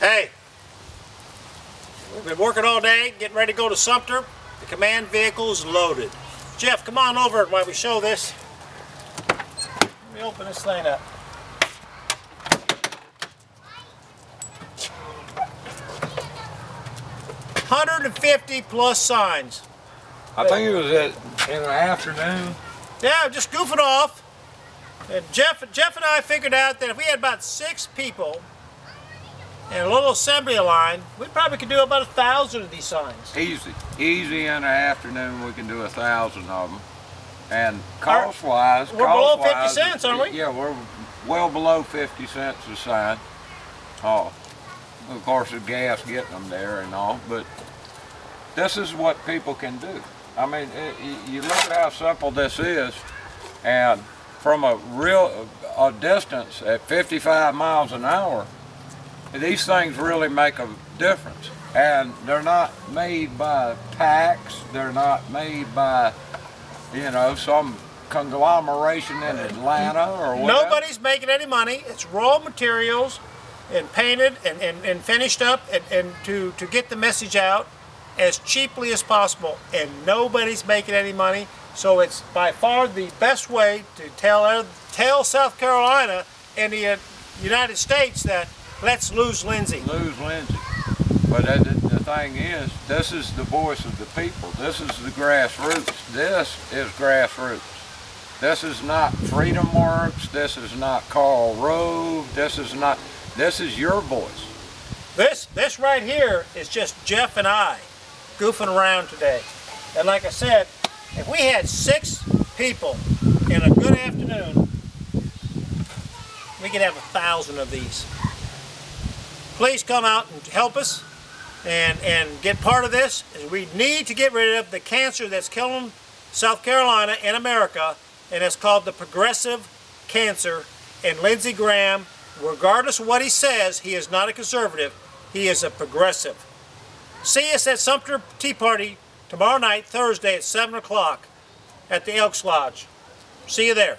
Hey, we've been working all day, getting ready to go to Sumter. The command vehicle is loaded. Jeff, come on over while we show this. Let me open this thing up. Hundred and fifty plus signs. I think it was at, in the afternoon. Yeah, just goofing off. And Jeff, Jeff and I figured out that if we had about six people and a little assembly line, we probably could do about a thousand of these signs. Easy. Easy in the afternoon, we can do a thousand of them. And cost wise, we're below 50 cents, aren't we? Yeah, we're well below 50 cents a sign. Oh, of course, the gas getting them there and all, but this is what people can do. I mean, it, you look at how simple this is, and from a real a distance at 55 miles an hour, these things really make a difference. And they're not made by PACs, they're not made by, you know, some conglomeration in Atlanta or whatever. Nobody's making any money. It's raw materials and painted and, and, and finished up and, and to, to get the message out as cheaply as possible. And nobody's making any money. So it's by far the best way to tell, tell South Carolina and the United States that let's lose Lindsey. Lose Lindsey. But the, the thing is, this is the voice of the people. This is the grassroots. This is grassroots. This is not FreedomWorks. This is not Karl Rove. This is not, this is your voice. This, this right here is just Jeff and I goofing around today. And like I said, if we had six people in a good afternoon, we could have a thousand of these. Please come out and help us and, and get part of this. We need to get rid of the cancer that's killing South Carolina and America, and it's called the progressive cancer. And Lindsey Graham, regardless of what he says, he is not a conservative, he is a progressive. See us at Sumter Tea Party tomorrow night, Thursday at 7 o'clock at the Elks Lodge. See you there.